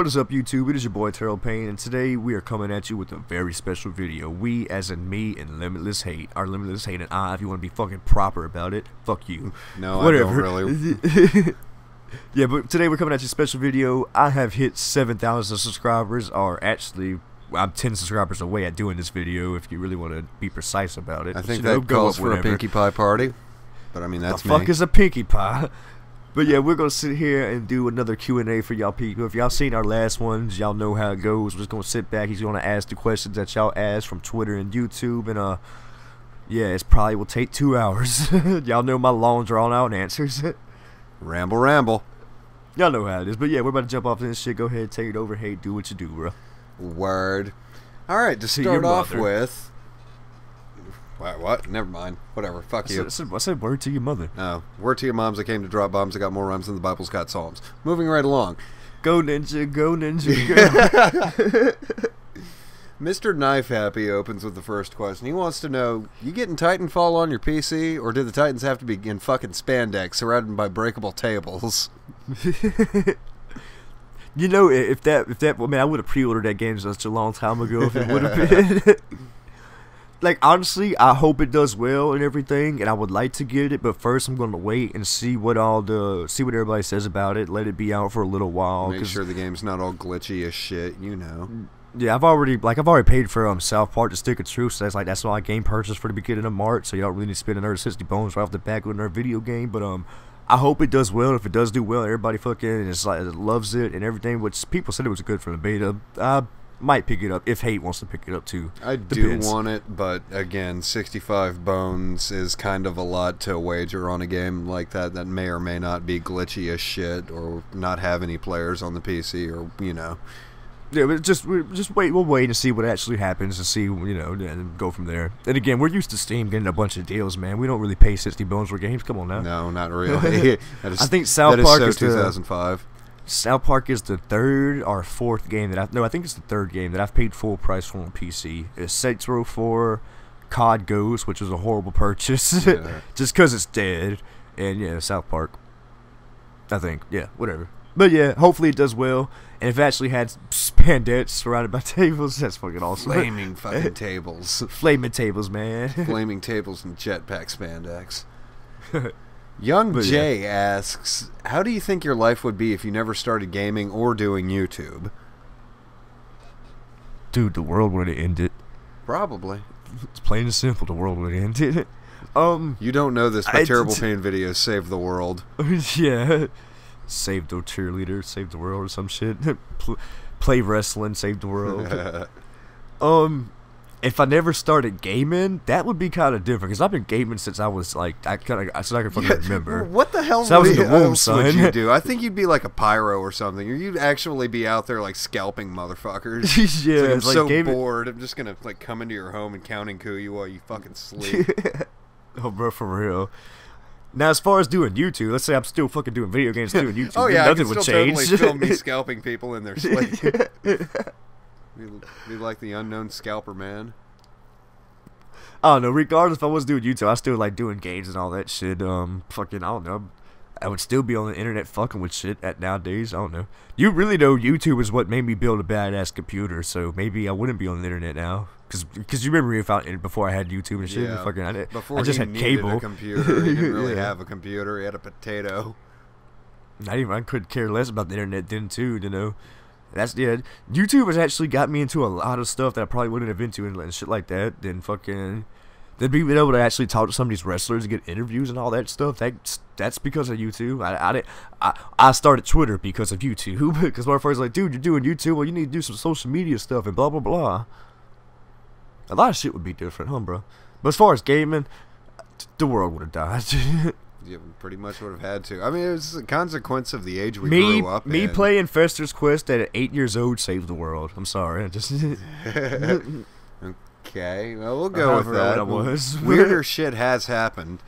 What is up, YouTube? It is your boy Terrible Pain, and today we are coming at you with a very special video. We, as in me and Limitless Hate, our Limitless Hate and I, if you want to be fucking proper about it, fuck you. No, I don't really. yeah, but today we're coming at you a special video. I have hit 7,000 subscribers, or actually, I'm 10 subscribers away at doing this video, if you really want to be precise about it. I think know, that go calls for a. Pinkie Pie party. But I mean, that's the fuck me. is a pinkie pie? But yeah, we're gonna sit here and do another Q and A for y'all people. If y'all seen our last ones, y'all know how it goes. We're just gonna sit back. He's gonna ask the questions that y'all asked from Twitter and YouTube, and uh, yeah, it's probably will take two hours. y'all know my long drawn out answers. ramble, ramble. y'all know how it is. But yeah, we're about to jump off this shit. Go ahead, take it over. Hey, do what you do, bro. Word. All right, to To start off with. What? What? Never mind. Whatever. Fuck I said, you. I said, I said word to your mother. No. Word to your moms. I came to drop bombs. I got more rhymes than the Bible's got psalms. Moving right along. Go ninja, go ninja, go. Mr. Knife Happy opens with the first question. He wants to know: You getting Titanfall on your PC, or did the Titans have to be in fucking spandex, surrounded by breakable tables? You know, i- if that, if that, I mean, I would have pre-ordered that game such a long time ago if it would have been. Like, honestly, I hope it does well and everything, and I would like to get it, but first I'm going to wait and see what all the, see what everybody says about it, let it be out for a little while. Make sure the game's not all glitchy as shit. You know. Yeah, I've already, like, I've already paid for um South Park: The Stick of Truth, so that's like that's my game purchase for the beginning of March, so don't really need to spend another sixty bones right off the back with another video game, but um. I hope it does well. If it does do well, everybody fucking is like loves it and everything. Which people said it was good for the beta. I might pick it up if Hate wants to pick it up too. I Depends. do want it, but again, 65 bones is kind of a lot to wager on a game like that that may or may not be glitchy as shit or not have any players on the PC or, you know. Yeah, but just just wait. We'll wait and see what actually happens and see you know and go from there. And again, we're used to Steam getting a bunch of deals, man. We don't really pay sixty bones for games. Come on now. No, not really. I think South that is Park so is the- 2005. South Park is the third or fourth game that I no, I think it's the third game that I've paid full price for on PC. It's Saints Row 4, COD Ghost, which was a horrible purchase, Yeah. just because it's dead, and yeah, South Park. I think yeah, whatever. But yeah, hopefully it does well, and if it actually had spandex surrounded by tables, that's fucking awesome. Flaming fucking tables. Flaming tables, man. Flaming tables and jetpack spandex. Young But yeah. Jay asks, "How do you think your life would be if you never started gaming or doing YouTube?" Dude, the world would have ended. Probably. It's plain and simple. The world would have ended. um. You don't know this, but I- Terrible Pain videos save the world. yeah. Save the cheerleader, save the world or some shit. Play wrestling, save the world. um, if I never started gaming, that would be kind of different because I've been gaming since I was like I kind of since I can fucking remember. What the hell So I was in the womb, else would son. you do? I think you'd be like a pyro or something, or you'd actually be out there like scalping motherfuckers. Yeah, like, I'm like so gaming- bored. I'm just gonna like come into your home and counting you while you fucking sleep. oh, bro, for real. Now, as far as doing YouTube, let's say I'm still fucking doing video games, doing YouTube. oh yeah, I nothing can would still change. totally film me scalping people in their sleep. Be, be like the unknown scalper man. I don't know. Regardless if I was doing YouTube, I still like doing games and all that shit. Um, fucking, I don't know. I would still be on the internet fucking with shit at nowadays. I don't know. You really know YouTube is what made me build a badass computer, so maybe I wouldn't be on the internet now. Cause, cause you remember if I before I had YouTube and shit. Yeah. Fucking, I, did- Before I just had cable. a computer, he didn't really Yeah. have a computer. He had a potato. Not even I could care less about the internet then too, you know. That's yeah. YouTube has actually got me into a lot of stuff that I probably wouldn't have into and, and shit like that. Then fucking, then being able to actually talk to some of these wrestlers and get interviews and all that stuff. That's that's because of YouTube. I I did, I, I started Twitter because of YouTube because motherfuckers like, dude, you're doing YouTube. Well, you need to do some social media stuff and blah blah blah. A lot of shit would be different, huh, bro? But as far as gaming, the world would have died. You pretty much would have had to. I mean, it was a consequence of the age we me grew up me in. playing Fester's Quest at eight years old saved the world. I'm sorry, I just Okay, well, we'll go with that. was. Weirder shit has happened.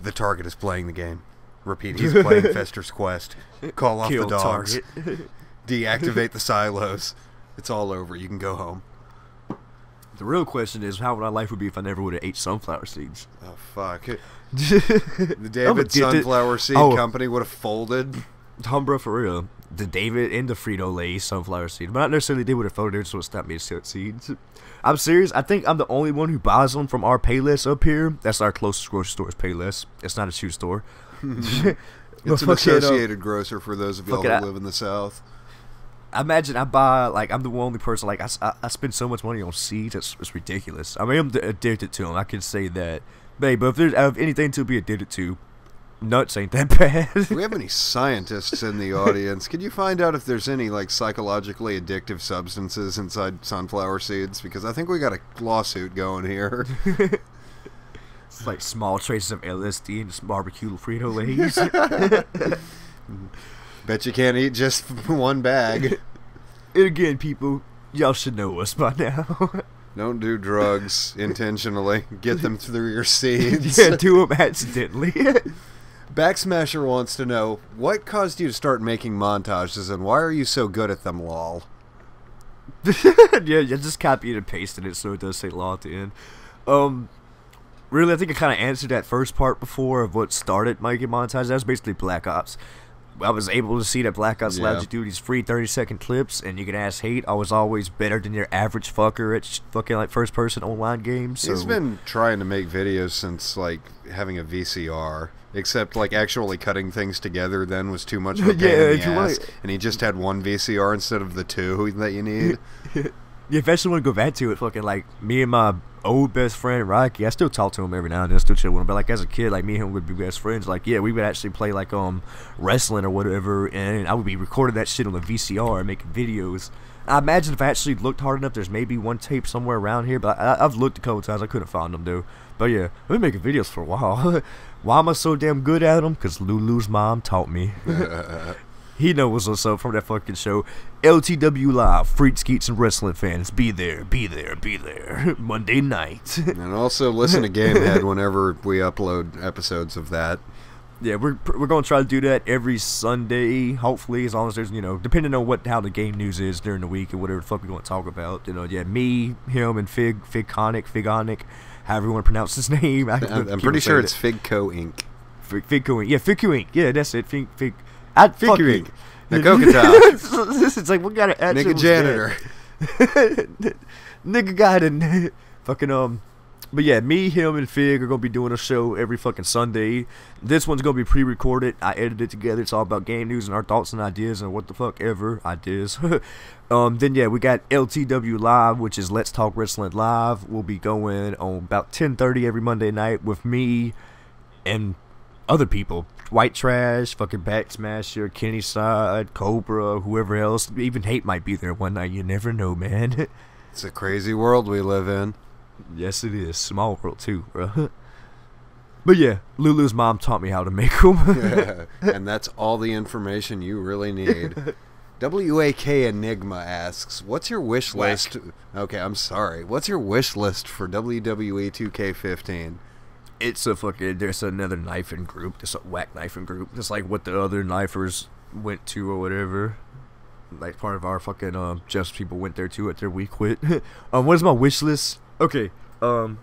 The target is playing the game. Repeat, he's playing Fester's Quest. Call off kill the dogs. Deactivate the silos. It's all over. You can go home. the real question is, how would my life would be if I never would have ate sunflower seeds? Oh, fuck. The David addicted- Sunflower Seed Oh. Company would have folded. Humbra for real. the David and the Frito Lay sunflower seed, but not necessarily did with a photo. They're just what stopped me seeds. I'm serious. I think I'm the only one who buys them from our Payless up here. That's our closest grocery store's Payless. It's not a shoe store. It's an associated grocer for those of y'all who I- live in the South. I imagine I buy like I'm the only person like I, I spend so much money on seeds. It's, it's ridiculous. I mean I'm addicted to them. I can say that. Babe, but if there's have anything to be addicted to, nuts ain't that bad. Do we have any scientists in the audience? Can you find out if there's any like psychologically addictive substances inside sunflower seeds? Because I think we got a lawsuit going here. It's like small traces of LSD and just barbecue Frito Lays. Bet you can't eat just one bag. and again, people, y'all should know us by now. Don't do drugs intentionally. Get them through your seeds. yeah, do them accidentally. Backsmasher wants to know what caused you to start making montages and why are you so good at them, lol. yeah, you just copied and pasted it so it does say law at the end. Um, really, I think I kind of answered that first part before of what started making montage. That was basically Black Ops. I was able to see that Black Ops Yeah. you to do these free 30 second clips, and you can ask hate. I was always better than your average fucker at fucking like first person online games. So. He's been trying to make videos since like having a VCR. Except like actually cutting things together then was too much of a pain Yeah, in the ass. right. And he just had one VCR instead of the two that you need. Yeah, eventually want to go back to it, fucking like me and my old best friend Rocky, I still talk to him every now and then, I still chill with him. But like as a kid, like me and him would be best friends. Like yeah, we would actually play like um wrestling or whatever, and I would be recording that shit on the VCR and making videos. I imagine if I actually looked hard enough, there's maybe one tape somewhere around here, but I, I've looked a couple times, I couldn't find them though. But yeah, I've been making videos for a while. Why am I so damn good at them? Cause Lulu's mom taught me. He knows what's up from that fucking show. LTW Live, Freak Skeets and Wrestling fans, be there, be there, be there. Monday night. and also listen to Gamehead whenever we upload episodes of that. yeah, we're we're gonna try to do that every Sunday. Hopefully, as long as there's you know, depending on what how the game news is during the week and whatever the fuck we want to talk about. You know, yeah, me, him, and Fig, Figconic, Figonic, however you want to pronounce his name. I I'm, I'm pretty sure it's it. Figco Inc. Fig, Figco Inc. Yeah, Figco Inc. Yeah, that's it. Fig, Fig. I fuck Figco it. Inc. The Coca Top. it's like of accent Nigga was that? janitor. nigga got it. fucking um. But yeah, me, him, and Fig are gonna be doing a show every fucking Sunday. This one's gonna be pre-recorded. I edited it together. It's all about game news and our thoughts and ideas and what the fuck ever ideas. um, then yeah, we got LTW Live, which is Let's Talk Wrestling Live. We'll be going on about 10:30 every Monday night with me and other people. White Trash, fucking Back Smasher, Kenny Side, Cobra, whoever else. Even Hate might be there one night. You never know, man. It's a crazy world we live in. yes, it is. Small world, too, bro. But yeah, Lulu's mom taught me how to make them. and that's all the information you really need. WAK Enigma asks, "What's your wish Whack. list?" Okay, I'm sorry. What's your wish list for WWE 2K15? It's a fucking, there's another knifing group. There's a whack knifing group. Just like what the other knifers went to or whatever. Like part of our fucking, um, just people went there too at their week quit. um, what is my wish list? Okay, um,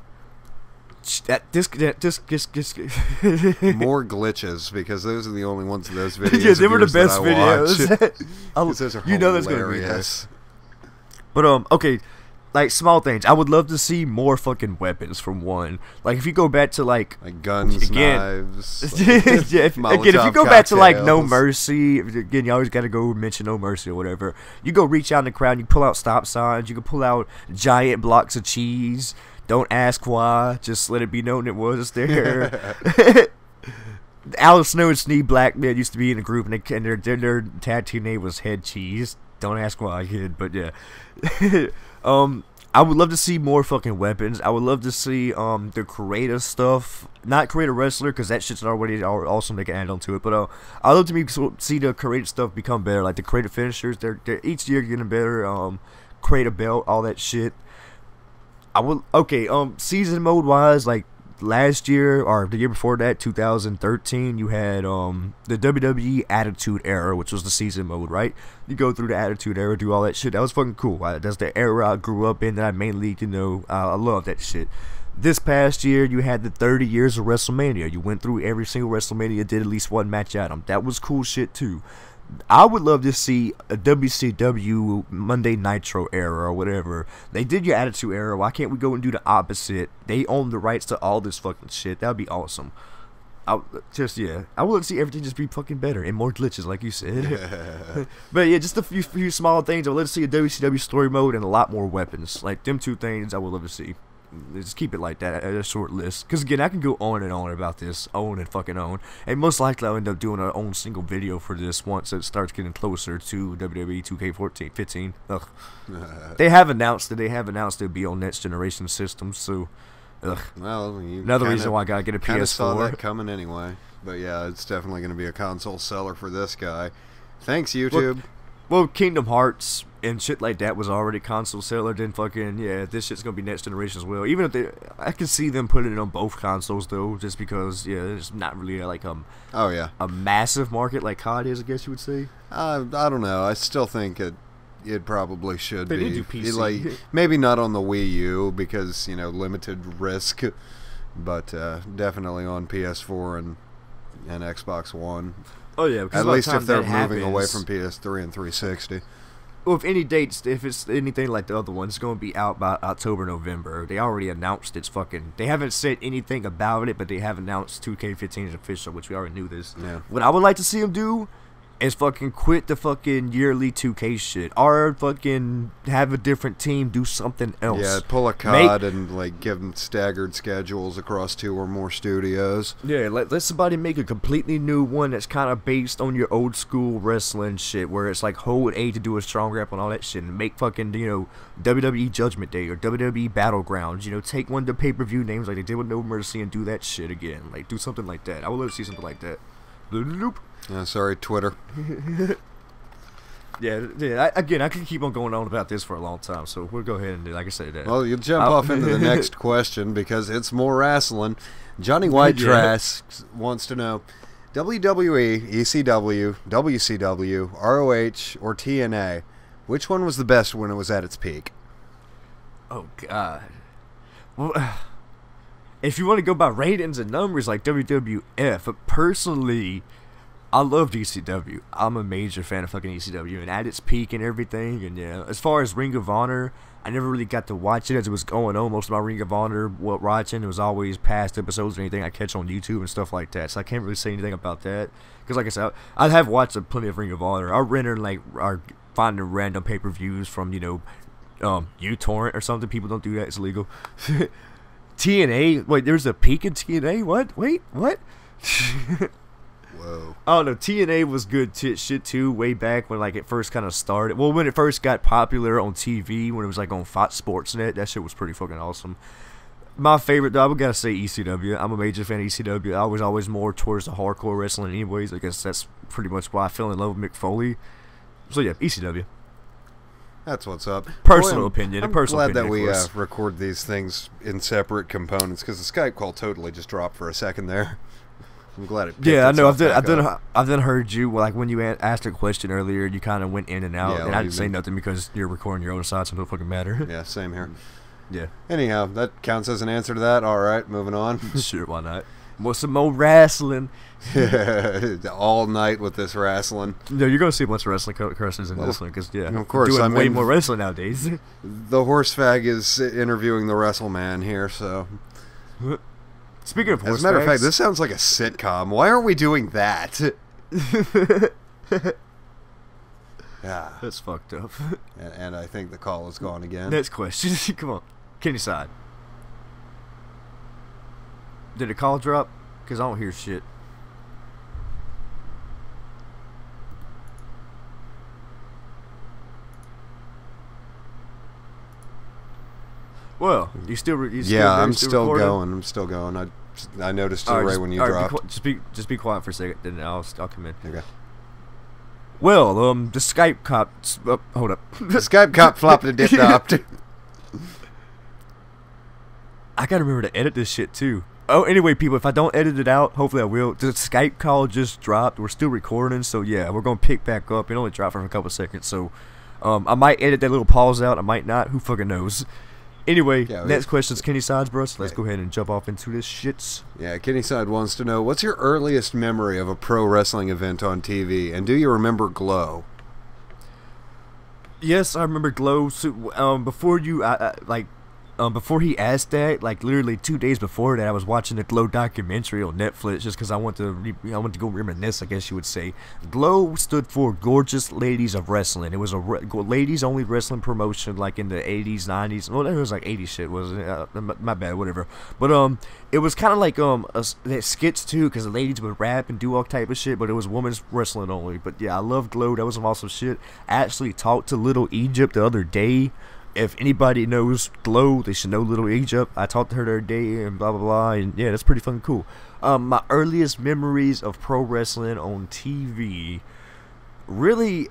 that, this, that, this, this, this. More glitches because those are the only ones of those videos. yeah, they were the best videos. watch. I'll- 'Cause those are you know that's gonna be hilarious. But um, okay, like small things. I would love to see more fucking weapons from one. Like if you go back to like. Like guns, Again- knives. yeah, if, again, if you go back to like No. Mercy, again, you always got to go mention No Mercy or whatever. You go reach out in the crowd, you pull out stop signs, you can pull out giant blocks of cheese. Don't ask why, just let it be known it was there. Al Snow and Steve Blackman used to be in a group, and, they, and their, their their tag team name was Head Cheese. Don't ask why, kid, but yeah. Um, I would love to see more fucking weapons. I would love to see um the creative stuff, not create a wrestler, because that shit's already al- awesome. They can add on to it, but uh, I love to see the creative stuff become better, like the creative finishers. They're, they're each year getting better. Um, create a belt, all that shit. I would okay. Um, season mode wise, like last year or the year before that, 2013, you had um the WWE Attitude Era, which was the season mode, right? You go through the Attitude Era, do all that shit. That was fucking cool. I, that's the era I grew up in. That I mainly, you know, uh, I love that shit. This past year, you had the 30 years of WrestleMania. You went through every single WrestleMania, did at least one match at them. That was cool shit too. I would love to see a WCW Monday Nitro era or whatever. They did your Attitude era. Why can't we go and do the opposite? They own the rights to all this fucking shit. That would be awesome. I just yeah, I would see everything just be fucking better and more glitches, like you said. but yeah, just a few few small things. I would love to see a WCW story mode and a lot more weapons. Like them two things, I would love to see. Just keep it like that, a short list. Because again, I can go on and on about this, own and fucking own. And most likely I'll end up doing our own single video for this once it starts getting closer to WWE 2K14, 15. Ugh. they have announced that they have announced it'll be on next generation systems, so Ugh. Well, another kinda, reason why I gotta get a PS4. saw that coming anyway, but yeah, it's definitely going to be a console seller for this guy. Thanks, YouTube. Well, well, Kingdom Hearts and shit like that was already console seller. Then fucking yeah, this shit's gonna be next generation as well. Even if they, I can see them putting it on both consoles though, just because yeah, it's not really like um. Oh yeah. A massive market like COD is, I guess you would say. Uh, I don't know. I still think it it probably should they be. do PC. like maybe not on the Wii U because you know limited risk, but uh, definitely on PS4 and and Xbox One. Oh yeah, at least if they're moving happens, away from PS3 and 360. Well, if any dates, if it's anything like the other ones, it's going to be out by October, November. They already announced it's fucking. They haven't said anything about it, but they have announced 2K15 is official, which we already knew this. Yeah. What I would like to see them do is fucking quit the fucking yearly 2K shit. Or fucking have a different team do something else. Yeah, pull a COD make, and like give them staggered schedules across two or more studios. Yeah, let, let somebody make a completely new one that's kind of based on your old school wrestling shit, where it's like hold A to do a strong rap and all that shit, and make fucking you know WWE Judgment Day or WWE Battlegrounds. You know, take one of the pay per view names like they did with No Mercy and do that shit again. Like do something like that. I would love to see something like that. Loop. Yeah, sorry, Twitter. yeah, yeah. I, again, I could keep on going on about this for a long time, so we'll go ahead and, do, like I said, that. Well, you'll jump I'll, off into the next question because it's more wrestling. Johnny White yeah. wants to know WWE, ECW, WCW, ROH, or TNA. Which one was the best when it was at its peak? Oh God. Well, if you want to go by ratings and numbers like WWF, but personally, I love ECW. I'm a major fan of fucking ECW, and at its peak and everything. And yeah, as far as Ring of Honor, I never really got to watch it as it was going on. Most of my Ring of Honor, what watching, was always past episodes or anything I catch on YouTube and stuff like that. So I can't really say anything about that. Because like I said, I have watched a plenty of Ring of Honor. I render like, are finding random pay per views from you know, um, uTorrent or something. People don't do that; it's illegal. TNA. Wait, there's a peak in TNA. What? Wait, what? Whoa. Oh no, TNA was good t- shit too. Way back when like it first kind of started. Well, when it first got popular on TV, when it was like on Fox Sportsnet, that shit was pretty fucking awesome. My favorite, though, I gotta say ECW. I'm a major fan of ECW. I was always more towards the hardcore wrestling, anyways. I guess that's pretty much why I fell in love with Mick Foley. So yeah, ECW. That's what's up. Personal well, opinion. I'm personal glad opinion, that we uh, record these things in separate components because the Skype call totally just dropped for a second there. I'm glad it. Yeah, I know. I've done. I've done. I've done heard you like when you asked a question earlier. You kind of went in and out, yeah, and I didn't say been... nothing because you're recording your own side, so it don't fucking matter. Yeah, same here. Yeah. Anyhow, that counts as an answer to that. All right, moving on. sure, why not? What's some more wrestling? All night with this wrestling. No, you're gonna see a bunch of wrestling questions in well, this one because yeah, of course, doing I way more wrestling nowadays. the horse fag is interviewing the wrestle man here, so. Speaking of horse, as a matter of fact, this sounds like a sitcom. Why aren't we doing that? yeah, that's fucked up. And, and, I think the call is gone again. Next question. Come on, Kenny side. Did the call drop? Cause I don't hear shit. Well, you still, you still yeah, I'm still, still going. I'm still going. I I noticed it right, just, when you dropped. Be, just be just be quiet for a second, then I'll I'll come in. Okay. Well, um, the Skype cop. Uh, hold up. the Skype cop flopped the dick I gotta remember to edit this shit too. Oh, anyway, people, if I don't edit it out, hopefully I will. The Skype call just dropped. We're still recording, so yeah, we're gonna pick back up. It only dropped for a couple seconds, so um, I might edit that little pause out. I might not. Who fucking knows? Anyway, Yeah, next is Kenny Sides, bro. So let's go ahead and jump off into this shits. Yeah, Kenny Side wants to know what's your earliest memory of a pro wrestling event on TV, and do you remember Glow? Yes, I remember Glow. So, um, before you, I, I, like, um, before he asked that, like literally two days before that, I was watching the Glow documentary on Netflix just because I want to, re- I want to go reminisce, I guess you would say. Glow stood for Gorgeous Ladies of Wrestling. It was a re- ladies only wrestling promotion, like in the '80s, '90s. Well, it was like '80s shit, wasn't it? Uh, my, bad, whatever. But um, it was kind of like um, a, skits too, because the ladies would rap and do all type of shit, but it was women's wrestling only. But yeah, I love Glow. That was some awesome shit. I actually talked to Little Egypt the other day if anybody knows Glow, they should know Little Egypt. I talked to her the other day and blah blah blah, and yeah, that's pretty fucking cool. Um, my earliest memories of pro wrestling on TV, really,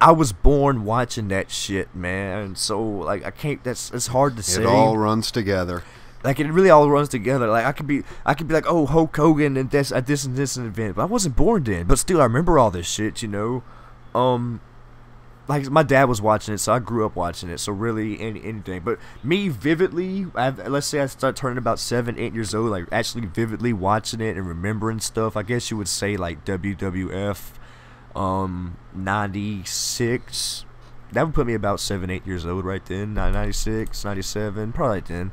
I was born watching that shit, man. So like, I can't. That's it's hard to say. It all runs together. Like it really all runs together. Like I could be, I could be like, oh Hulk Hogan and this, at this and this and event, but I wasn't born then. But still, I remember all this shit, you know. Um, like my dad was watching it, so I grew up watching it. So really, any, anything. But me vividly, I've, let's say I start turning about seven, eight years old, like actually vividly watching it and remembering stuff. I guess you would say like WWF, um, ninety six. That would put me about seven, eight years old right then. 96, 97, probably then.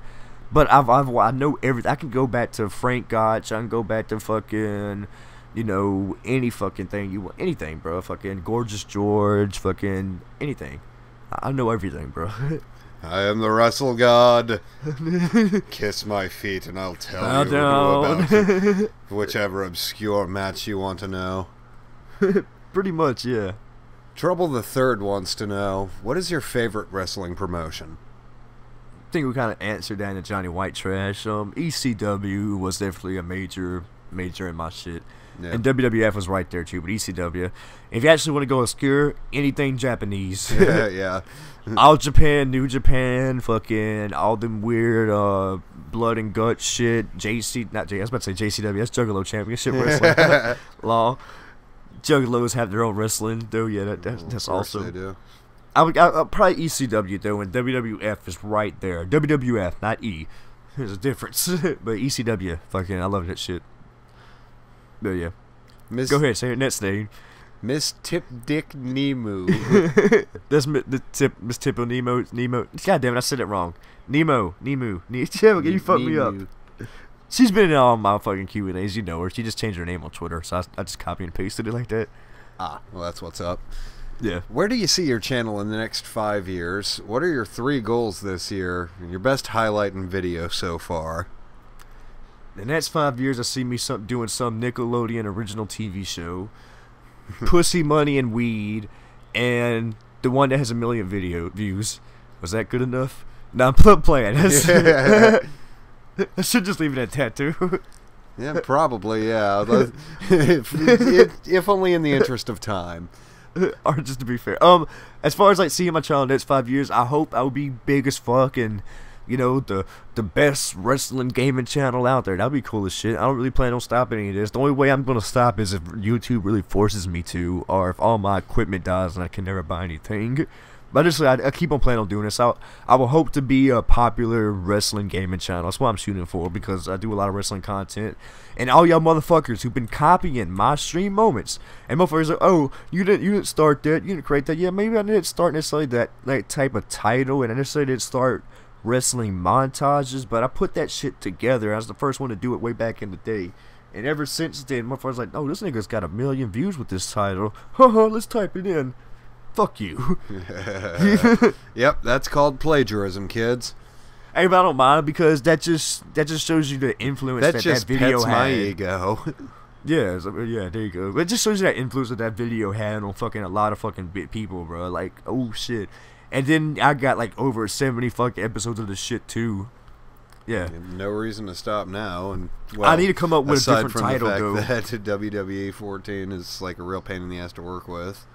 But I've, I've I know everything. I can go back to Frank Gotch. I can go back to fucking, you know, any fucking thing you want. Anything, bro. Fucking Gorgeous George. Fucking anything. I I know everything, bro. I am the wrestle god. Kiss my feet, and I'll tell Bow you about whichever obscure match you want to know. Pretty much, yeah. Trouble the Third wants to know what is your favorite wrestling promotion? I think we kind of answered that in the Johnny White trash. Um, ECW was definitely a major, major in my shit. Yeah. And WWF was right there too, but ECW. If you actually want to go obscure, anything Japanese. yeah, yeah. all Japan, New Japan, fucking all them weird uh blood and gut shit. JC, not J. I was about to say JCW. That's Juggalo Championship Wrestling Law. Juggalos have their own wrestling, though. Yeah, that, that, that's Of awesome. They do. I would I, uh, probably ECW though, and WWF is right there. WWF, not E. There's a difference, but ECW, fucking, I love that shit. But yeah, Miss, go ahead, say your next name. Miss Tip Dick Nemo. That's Mi- the tip, Miss Tippo Nemo. Nemo. God damn it, I said it wrong. Nemo, Nemo, Ne- yeah, you fucked me up. She's been in all my fucking Q and A's, you know her. She just changed her name on Twitter, so I, I just copy and pasted it like that. Ah, well, that's what's up. Yeah. Where do you see your channel in the next five years? What are your three goals this year? Your best highlight and video so far? The next five years, I see me some, doing some Nickelodeon original TV show, Pussy, Money, and Weed, and the one that has a million video views. Was that good enough? No, I'm pl- playing. I should just leave it at tattoo. Yeah, probably. Yeah, if, if, if only in the interest of time. or just to be fair. Um, as far as like seeing my child in the next five years, I hope I'll be big as fuck and you know the the best wrestling gaming channel out there. That'd be cool as shit. I don't really plan on stopping any of this. The only way I'm gonna stop is if YouTube really forces me to, or if all my equipment dies and I can never buy anything. But honestly, I, I keep on planning on doing this. I I will hope to be a popular wrestling gaming channel. That's what I'm shooting for because I do a lot of wrestling content. And all y'all motherfuckers who've been copying my stream moments and motherfuckers are, oh, you didn't you didn't start that, you didn't create that. Yeah, maybe I didn't start necessarily that like type of title, and I necessarily didn't start wrestling montages, but I put that shit together. I was the first one to do it way back in the day. And ever since then, motherfuckers like, oh, this nigga's got a million views with this title. Haha, let's type it in. Fuck you. Yep, that's called plagiarism, kids. Hey, but I don't mind because that just that just shows you the influence That that just that video pets had. my ego. Yeah, so- yeah, there you go. But it just shows you that influence that that video had on fucking a lot of fucking bit people, bro. Like, oh shit. And then I got like over seventy fucking episodes of this shit too. Yeah. no reason to stop now. And I need to come up with a different from title, the though. fact that WWE 14 is like a real pain in the ass to work with.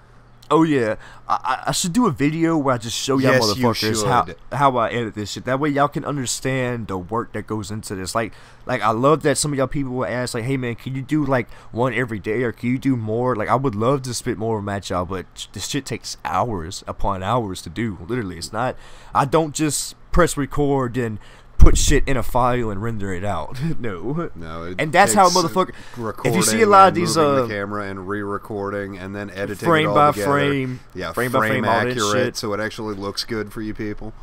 Oh yeah, I, I- should do a video where I just show y'all Yes, you motherfuckers how how I edit this shit. That way y'all can understand the work that goes into this. Like like I love that some of y'all people will ask like, hey man, can you do like one every day or can you do more? Like I would love to spit more of at y'all, but this shit takes hours upon hours to do. Literally, it's not. I don't just press record and put shit in a file and render it out. no. No, And that's how motherfucker- Recording if you see a lot of these, uh, the camera and re-recording and then editing frame by together. frame, yeah, frame by frame, accurate, shit. so it actually looks good for you people.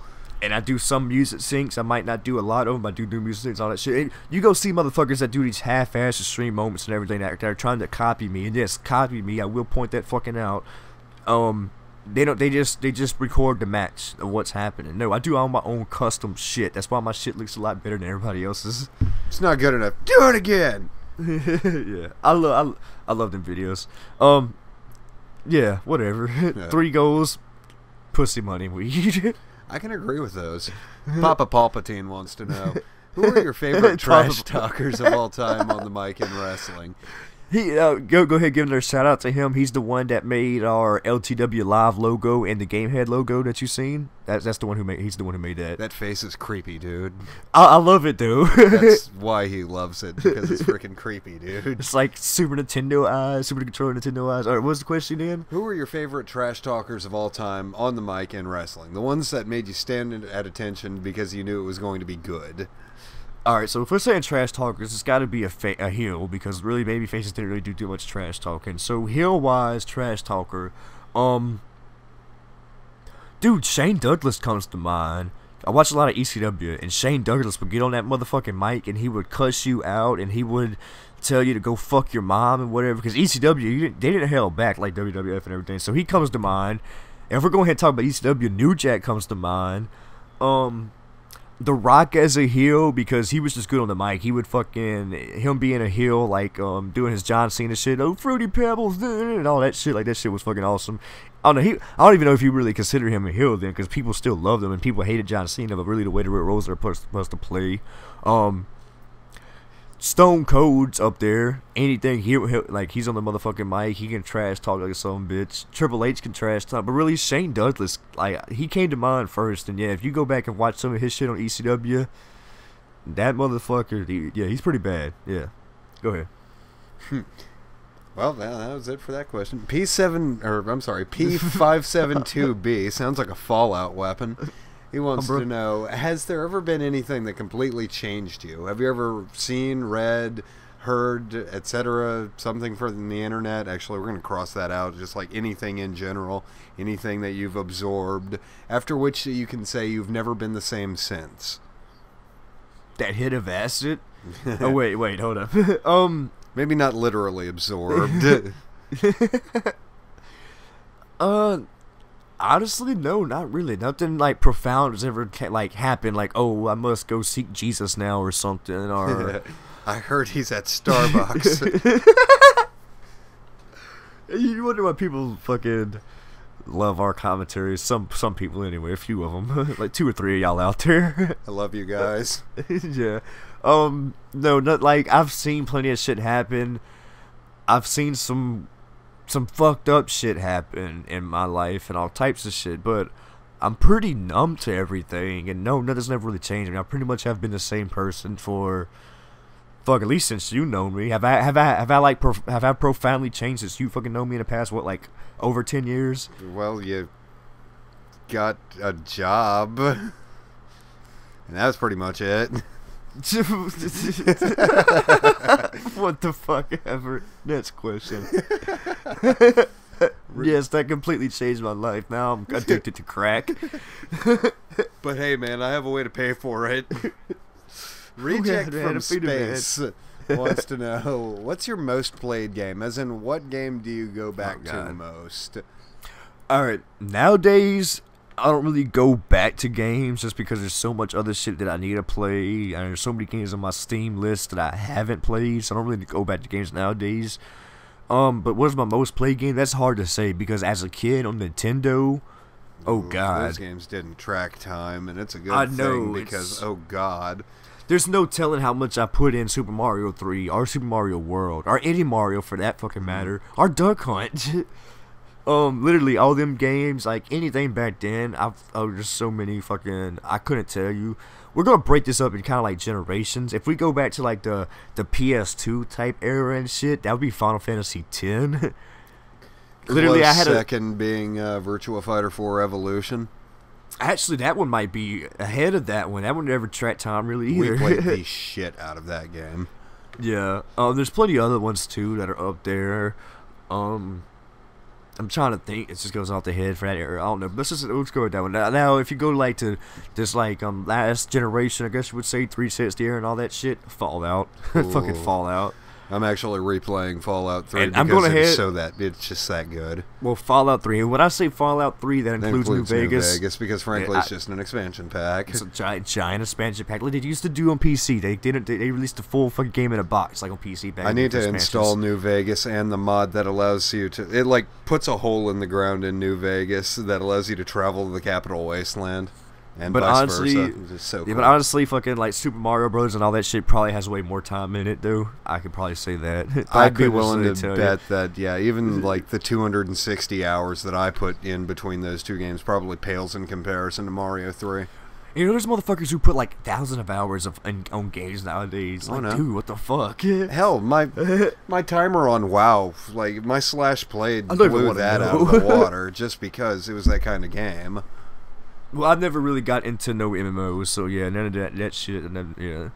and I do some music syncs. I might not do a lot of them. I do do music syncs, all that shit. And you go see motherfuckers that do these half-assed stream moments and everything that, that are trying to copy me. And yes, copy me. I will point that fucking out. Um, they don't. They just they just record the match of what's happening. No, I do all my own custom shit. That's why my shit looks a lot better than everybody else's. It's not good enough. Do it again. yeah, I love I, I love them videos. Um, yeah, whatever. Three goals, pussy money weed. I can agree with those. Papa Palpatine wants to know who are your favorite trash talkers of all time on the mic in wrestling. He uh, go go ahead, give another shout out to him. He's the one that made our LTW Live logo and the Gamehead logo that you seen. That's that's the one who made. He's the one who made that. That face is creepy, dude. I, I love it though. That's why he loves it because it's freaking creepy, dude. it's like Super Nintendo eyes, Super Controller Nintendo eyes. All right, what's the question again? Who are your favorite trash talkers of all time on the mic in wrestling? The ones that made you stand at attention because you knew it was going to be good. All right, so if we're saying trash talkers, it's got to be a a heel because really baby faces didn't really do too much trash talking. So heel wise, trash talker, um, dude, Shane Douglas comes to mind. I watch a lot of ECW, and Shane Douglas would get on that motherfucking mic and he would cuss you out and he would tell you to go fuck your mom and whatever. Because ECW, didn't, they didn't held back like WWF and everything. So he comes to mind. And if we're going ahead and talk about ECW, New Jack comes to mind. Um, the Rock as a heel because he was just good on the mic. He would fucking him being a heel, like um doing his John Cena shit, oh fruity pebbles and all that shit. Like that shit was fucking awesome. I don't know. He I don't even know if you really consider him a heel then, because people still loved him and people hated John Cena, but really the way the roles are supposed to play. Um, Stone Cold's up there. Anything he, like he's on the motherfucking mic. He can trash talk like a son bitch. Triple H can trash talk, but really Shane Douglas, like he came to mind first. And yeah, if you go back and watch some of his shit on ECW, that motherfucker, he, yeah, he's pretty bad. Yeah, go ahead. Well, that, was it for that question. P7, or I'm sorry, P572B sounds like a Fallout weapon. He wants to know Has there ever been anything that completely changed you? Have you ever seen, read, heard, etc., something from the internet? Actually, we're going to cross that out, just like anything in general, anything that you've absorbed, after which you can say you've never been the same since. That hit of acid. oh wait, wait, hold up. um, Maybe not literally absorbed. Uh, honestly, no, not really. Nothing like profound has ever like happened. Like, oh, I must go seek Jesus now or something. Or I heard he's at Starbucks. you wonder why people fucking love our commentaries. Some some people anyway. A few of them, like two or three of y'all out there. I love you guys. yeah. Um. No, not like I've seen plenty of shit happen. I've seen some some fucked up shit happen in my life and all types of shit, but I'm pretty numb to everything. And no, nothing's never really changed. I mean, I pretty much have been the same person for fuck at least since you know me. Have I have I have I like prof- have I profoundly changed since you fucking know me in the past? What like over ten years? Well, you got a job. And that was pretty much it. what the fuck ever? Next question. yes, that completely changed my life. Now I'm addicted to crack. But hey, man, I have a way to pay for it. Reject from we'd have had- space wants to know what's your most played game? As in, what game do you go oh, back Oh, to most? All right, nowadays I don't really go back to games just because there's so much other shit that I need to play, and there's so many games on my Steam list that I haven't played, so I don't really go back to games nowadays. Um, but what's my most played game? That's hard to say because as a kid on Nintendo, oh Ooh, god, those games didn't track time, and it's a good I thing know, because oh god, There's no telling how much I put in Super Mario 3 or Super Mario World or any Mario for that fucking matter or Duck Hunt. um, literally all them games, like anything back then. I've oh, there's so many fucking I couldn't tell you. We're gonna break this up in kind of like generations. If we go back to like the the PS2 type era and shit, that would be Final Fantasy X. literally, Close I had a second being uh, Virtua Fighter 4 Evolution. Actually, that one might be ahead of that one. That one never tracked time really either. We played the shit out of that game. Yeah. Um, there's plenty of other ones too that are up there. Um, I'm trying to think. It just goes off the head for that era. I don't know. But let's just let's go with that one. Now, now, if you go like to this like um last generation, I guess you would say 360 era and all that shit. Fallout, fucking. Fallout. I'm actually replaying Fallout 3 And because I'm going ahead- so that it's just that good. Well, Fallout 3. When I say Fallout 3, that That includes, New Vegas. Vegas because frankly Yeah, it's just an expansion pack. It's a giant, giant expansion pack. Like they used to do on PC. They didn't. They, released a full fucking game in a box, like on PC. Back I need to install New Vegas and the mod that allows you to it like puts a hole in the ground in New Vegas that allows you to travel to the capital wasteland and But vice honestly- versa. It's just so Yeah, cool. but honestly, fucking like Super Mario Bros. and all that shit probably has way more time in it, though. I could probably say that. I I'd be willing to tell you. bet that yeah, even like the 260 hours that I put in between those two games probably pales in comparison to Mario 3. You know, there's motherfuckers who put like thousands of hours of in, on games nowadays. Oh, Like, no. dude, what the fuck? Hell, my my timer on WoW, like my slash played I don't even blew that out of the water just because it was that kind of game. Well, I've never really got into no MMOs, so yeah, none of that that shit. Yeah,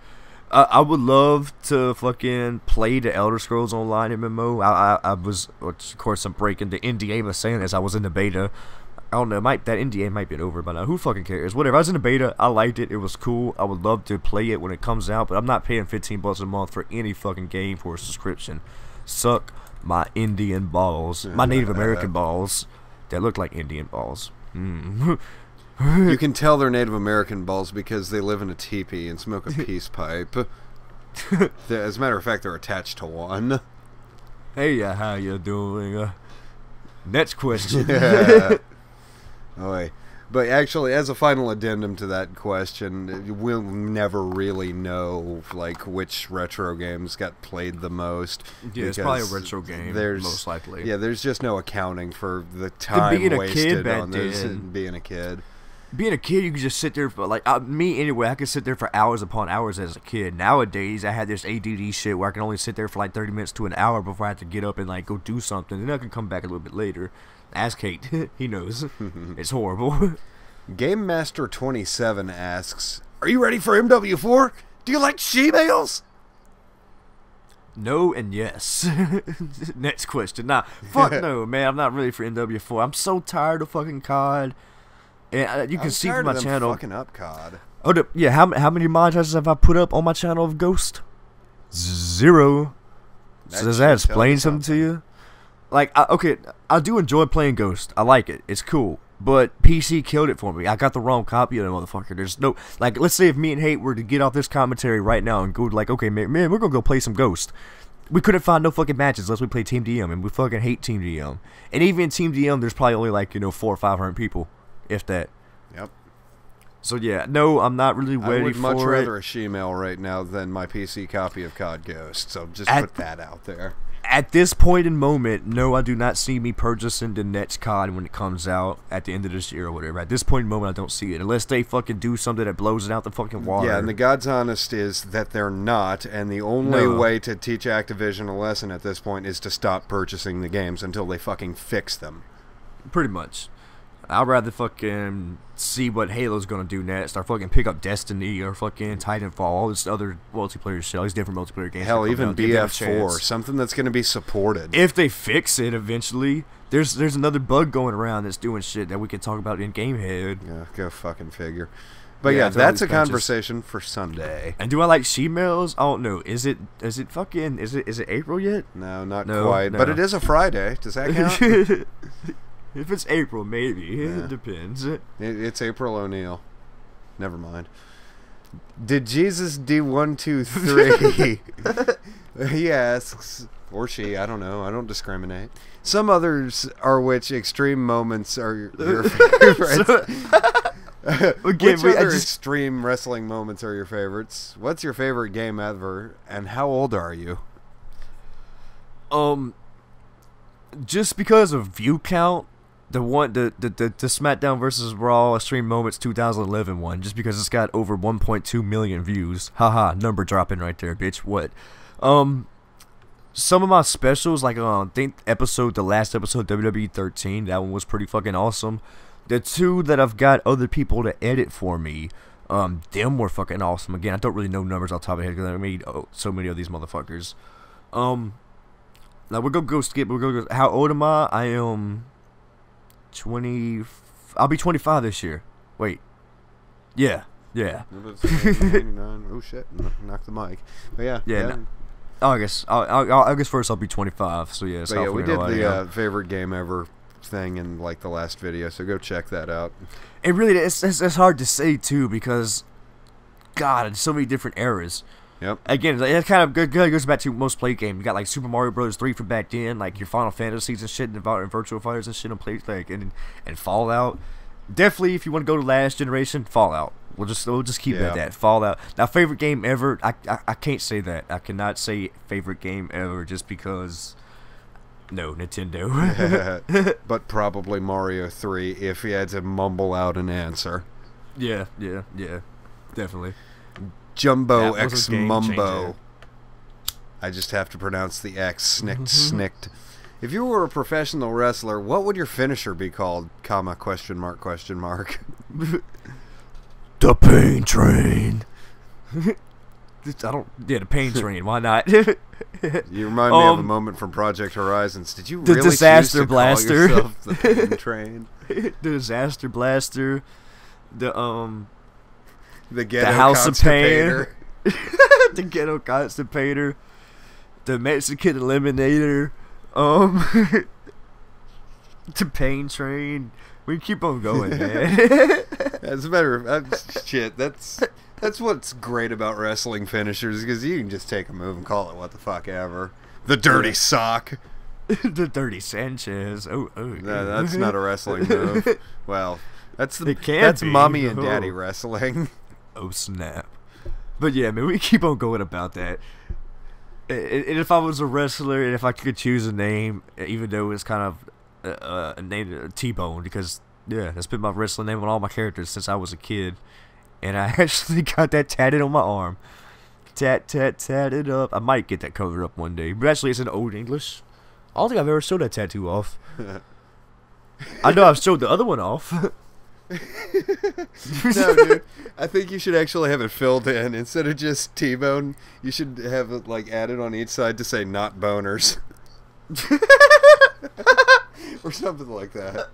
I, I would love to fucking play the Elder Scrolls Online MMO. I I, I was, of course, I'm breaking the NDA by saying this. I was in the beta. I don't know, might that NDA might be over by now. Who fucking cares? Whatever. I was in the beta. I liked it. It was cool. I would love to play it when it comes out, but I'm not paying 15 bucks a month for any fucking game for a subscription. Suck my Indian balls, my Native American balls that look like Indian balls. Mm. You can tell they're Native American balls because they live in a teepee and smoke a peace pipe. As a matter of fact, they're attached to one. Hey, uh, how you doing? Uh, next question. Oh, wait. But actually, as a final addendum to that question, we'll never really know like which retro games got played the most. Yeah, it's probably a retro game, There's most likely. Yeah, there's just no accounting for the time being a kid wasted on and being a kid. Being a kid, you could just sit there for like uh, me anyway. I could sit there for hours upon hours as a kid. Nowadays, I had this ADD shit where I can only sit there for like thirty minutes to an hour before I have to get up and like go do something. Then I can come back a little bit later. Ask Hate, he knows. it's horrible. Game Master 27 asks, "Are you ready for MW4? Do you like she-males?" no and yes. Next question. Nah, fuck no, man. I'm not ready for MW4. I'm so tired of fucking COD. And you can see from my channel. fucking up COD. Oh, yeah. How how many montages have I put up on my channel of Ghost? Zero. That so does that explain you something to you? Like, I, okay, I do enjoy playing Ghost. I like it. It's cool. But PC killed it for me. I got the wrong copy of the motherfucker. There's no like, let's say if me and Hate were to get off this commentary right now and go like, okay, man, man we're gonna go play some Ghost. We couldn't find no fucking matches unless we play Team DM, and we fucking hate Team DM. And even in Team DM, there's probably only like you know four or five hundred people, if that. Yep. So yeah, no, I'm not really I ready would for much it. rather a she-male right now than my PC copy of COD Ghost. So just At- put that out there. at this point in moment, no, I do not see me purchasing the next COD when it comes out at the end of this year or whatever. At this point in moment, I don't see it unless they fucking do something that blows it out the fucking water. Yeah, and the God's honest is that they're not, and the only No. way to teach Activision a lesson at this point is to stop purchasing the games until they fucking fix them. pretty much. I'd rather fucking see what Halo's gonna do next, or fucking pick up Destiny, or fucking Titanfall, all this other multiplayer shit, all these different multiplayer games. Hell, even out, give them a BF4, something that's going to be supported. If they fix it eventually, there's there's another bug going around that's doing shit that we can talk about in Gamehead. yeah, go fucking figure. But Yeah, yeah, that's a conversation for Sunday. And do I like she-males? I don't know. Is it is it fucking is it is it April yet? No, not No, quite. But it is a Friday. Does that count? if it's April, maybe. Yeah. It depends. It- it's April O'Neil. Never mind. Did Jesus do one, two, three? he asks, or she, I don't know. I don't discriminate. Some others are which extreme moments are your favorites. Again, which we- other just- extreme wrestling moments are your favorites? What's your favorite game ever? And how old are you? Um, just because of view count, the one the the the, the SmackDown versus Raw Extreme Moments 2011 one, just because it's got over 1.2 million views. Haha, number dropping right there, bitch. What? Um, some of my specials, like uh, I think episode the last episode WWE 13, that one was pretty fucking awesome. the two that I've got other people to edit for me, um, them were fucking awesome. Again, I don't really know numbers off the top of my head because I made oh, so many of these motherfuckers. Um, now we're gonna go skip. We're gonna go. How old am I? I am twenty. I'll be twenty five this year. Wait. Yeah. Yeah. oh shit! Knock the mic. But yeah. Yeah. No. August. August first, I'll be 25. So yeah. Yeah, we did the uh, favorite game ever thing in like the last video, so go check that out. It really it's, it's, it's hard to say too because, God, so many different eras. Yep. Again, it kind of good, good goes back to most play games. You got like Super Mario Bros. three from back then, like your Final Fantasies and shit, and, and Virtual Fighters and shit on play like and and Fallout. Definitely, if you want to go to last generation, Fallout. We'll just we'll just keep yeah. it at that. Fallout. Now, favorite game ever? I, I I can't say that. I cannot say favorite game ever just because. No, Nintendo. but probably Mario 3 if he had to mumble out an answer. Yeah, yeah, yeah. Definitely. Jumbo X Mumbo. I just have to pronounce the X. Snicked, mm-hmm. snicked. If you were a professional wrestler, what would your finisher be called? Comma question mark question mark. the pain train. I don't. Yeah, the pain train. Why not? you remind me um, of a um, moment from Project Horizons. Did you the really disaster blaster? the pain train. the disaster blaster. The um. The ghetto the house of pain. the ghetto constipator. The Mexican eliminator. Um. the pain train. We keep on going, man. As a matter of uh, shit, that's that's what's great about wrestling finishers because you can just take a move and call it what the fuck ever. The dirty sock. the dirty Sanchez. Oh, oh. No, that's not a wrestling move. Well, that's the that's be. mommy and daddy oh. wrestling. Oh snap! But yeah, man, we keep on going about that. And if I was a wrestler, and if I could choose a name, even though it's kind of uh, uh, named uh, T Bone because yeah, that's been my wrestling name on all my characters since I was a kid, and I actually got that tatted on my arm. Tat tat tatted up. I might get that covered up one day, but actually it's in old English. I don't think I've ever showed that tattoo off. I know I've showed the other one off. no, dude. I think you should actually have it filled in instead of just T-bone. You should have it like added on each side to say "not boners." or something like that.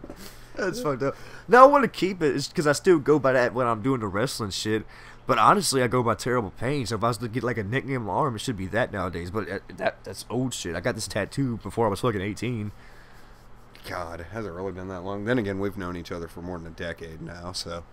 That's fucked up. Now I want to keep it because I still go by that when I'm doing the wrestling shit. But honestly, I go by terrible pain. So if I was to get like a nickname on my arm, it should be that nowadays. But uh, that that's old shit. I got this tattoo before I was fucking 18. God, it hasn't really been that long. Then again, we've known each other for more than a decade now, so.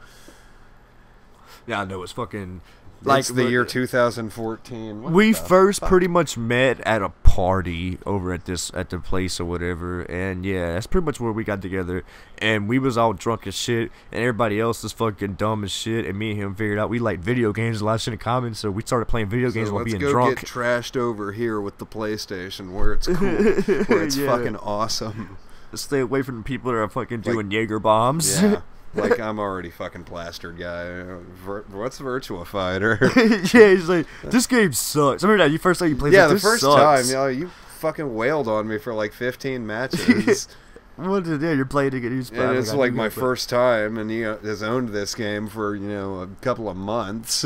Yeah, I know it's fucking like the year 2014. What we first fuck? pretty much met at a party over at this at the place or whatever, and yeah, that's pretty much where we got together. And we was all drunk as shit, and everybody else is fucking dumb as shit. And me and him figured out we like video games, a lot of shit in common, so we started playing video games so while being go drunk. Get trashed over here with the PlayStation, where it's cool, where it's yeah. fucking awesome. Stay away from the people that are fucking doing like, Jaeger bombs. Yeah. like I'm already fucking plastered, guy. Vir- what's Virtua Fighter? yeah, he's like, this game sucks. I remember that you first time you played. Yeah, like, the first sucks. time, you know, you fucking wailed on me for like 15 matches. what did yeah, you're playing to get used. And it's like my first time, and he uh, has owned this game for you know a couple of months.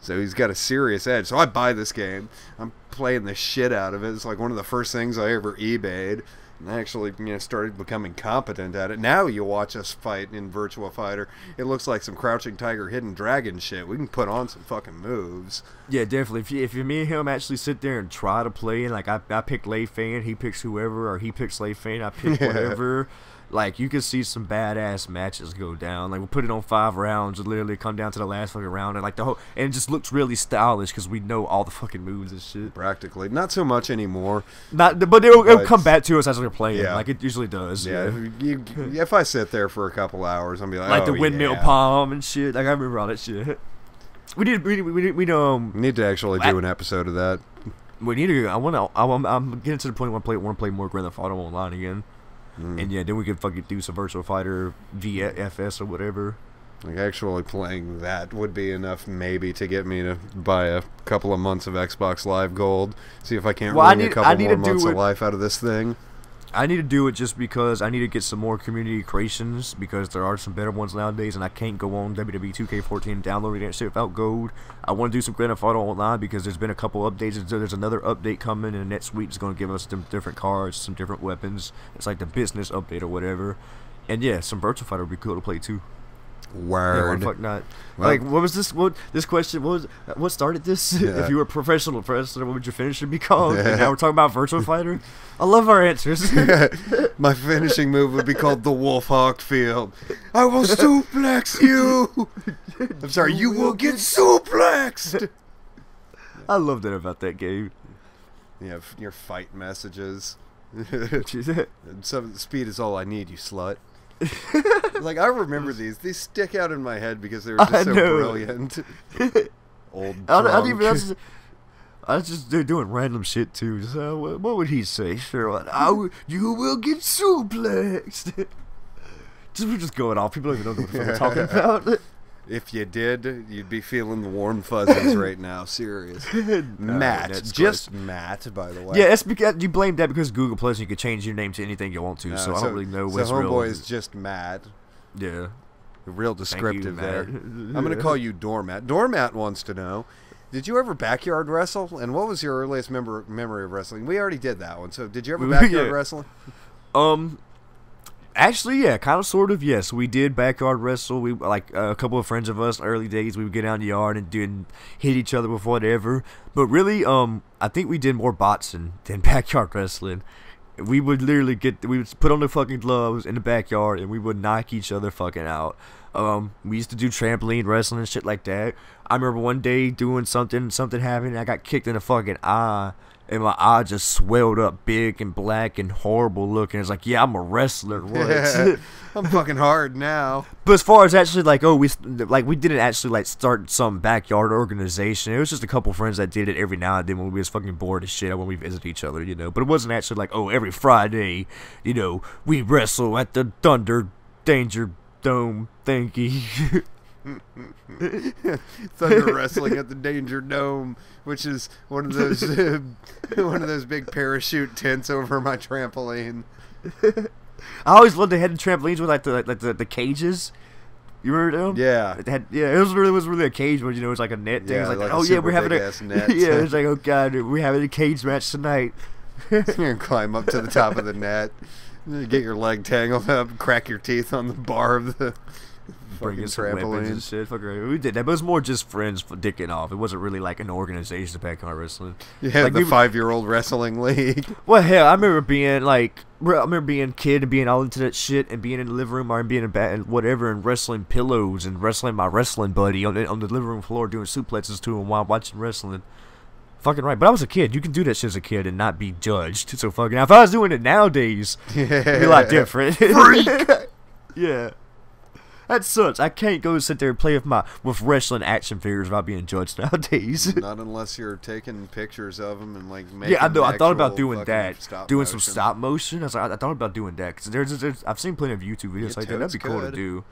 So he's got a serious edge. So I buy this game. I'm playing the shit out of it. It's like one of the first things I ever eBayed actually you know started becoming competent at it. Now you watch us fight in Virtua Fighter, it looks like some Crouching Tiger, Hidden Dragon shit. We can put on some fucking moves. Yeah, definitely. If you, if you, me and him actually sit there and try to play, and like I I pick Lei-Fei, he picks whoever, or he picks Lei-Fei, I pick yeah. whatever like you could see some badass matches go down. Like we put it on five rounds, and literally come down to the last fucking round, and like the whole, and it just looks really stylish because we know all the fucking moves and shit. Practically, not so much anymore. Not, but it'll, it'll come back to us as we're playing. Yeah. like it usually does. Yeah, yeah. If, you, if I sit there for a couple hours, I'll be like, like oh, the windmill yeah. palm and shit. Like I remember all that shit. We need, we we need, we know. Um, need to actually do an episode of that. We need to. I want to. I'm, I'm getting to the point where I play, want to play more Grand Theft Auto Online again. Mm. And yeah, then we could fucking do some Virtual Fighter VFS or whatever. Like actually playing that would be enough, maybe, to get me to buy a couple of months of Xbox Live Gold. See if I can't well, wring need, a couple more months of life out of this thing. I need to do it just because I need to get some more community creations because there are some better ones nowadays, and I can't go on WWE 2K14 downloading that shit without gold. I want to do some Grand Theft Auto Online because there's been a couple updates. There's another update coming, and next week is going to give us some different cards, some different weapons. It's like the business update or whatever. And yeah, some Virtual Fighter would be cool to play too. Yeah, Word. the fuck not? Well- like, what was this? What this question? What was? What started this? Yeah. if you were a professional wrestler, what would your finisher be called? and now we're talking about Virtual Fighter. I love our answers. My finishing move would be called the Wolf Hawkfield. I will suplex you. I'm sorry, you will get suplexed. I love that about that game. You have your fight messages. Some speed is all I need, you slut. like I remember these. These stick out in my head because they were just I so know. brilliant. Old I, I don't even. I was, I just they're doing random shit too. So uh, what, what would he say? Sure, what? I will, you will get suplexed. just we're just going off. People don't even know what the fuck we're talking about. If you did, you'd be feeling the warm fuzzies right now. Serious. Matt, that's just Matt, by the way. Yeah, it's because you blame that because Google Plus you could change your name to anything you want to. No, so, I don't really know so what's homeboy real. is just Matt. yeah. Real Thank you, descriptive there. I'm gonna call you Doormat. Doormat wants to know: Did you ever backyard wrestle? And what was your earliest member, memory of wrestling? We already did that one. So, did you ever Yeah. backyard wrestling? Um, actually, yeah, kind of, sort of. Yes, we did backyard wrestle. We like uh, a couple of friends of us. Early days, we would get out in the yard and do and hit each other with whatever. But really, um, I think we did more boxing than backyard wrestling. We would literally get we would put on the fucking gloves in the backyard and we would knock each other fucking out. Um, we used to do trampoline wrestling and shit like that. I remember one day doing something, something happened. I got kicked in the fucking eye, and my eye just swelled up big and black and horrible looking. It's like, yeah, I'm a wrestler. I'm fucking hard now. But as far as actually like, oh, we like we didn't actually like start some backyard organization. It was just a couple friends that did it every now and then when we was fucking bored as shit when we visit each other, you know. But it wasn't actually like, oh, every Friday, you know, we wrestle at the Thunder Danger Dome thingy. Thunder wrestling at the Danger Dome, which is one of those one of those big parachute tents over my trampoline. I always loved the head trampolines with like the like the, the cages. You remember them? Yeah. It had, yeah, it was really was really a cage, but you know, it was like a net thing. Yeah, it was like, like oh yeah, we're having a net. yeah. It's like, oh god, we're having a cage match tonight. You're gonna climb up to the top of the net, get your leg tangled up, crack your teeth on the bar of the Bring fucking in some weapons and shit. Fuck around. We did that, but it was more just friends dicking off. It wasn't really like an organization of backyard wrestling. Yeah, Like, the we- five-year-old wrestling league. Well, hell, I remember being like, I remember being a kid and being all into that shit and being in the living room or being in bed and whatever and wrestling pillows and wrestling my wrestling buddy on the, on the living room floor doing suplexes to him while watching wrestling. Fucking right, but I was a kid. You can do that shit as a kid and not be judged. So fucking. Now, If I was doing it nowadays, it'd be a lot different. yeah. That sucks. I can't go sit there and play with my with wrestling action figures without being judged nowadays. Not unless you're taking pictures of them and like making. Yeah, I know. I thought about doing that, doing some stop motion. I was like, I, I thought about doing that because there's, there's, I've seen plenty of YouTube videos You like that. That'd be cool to do.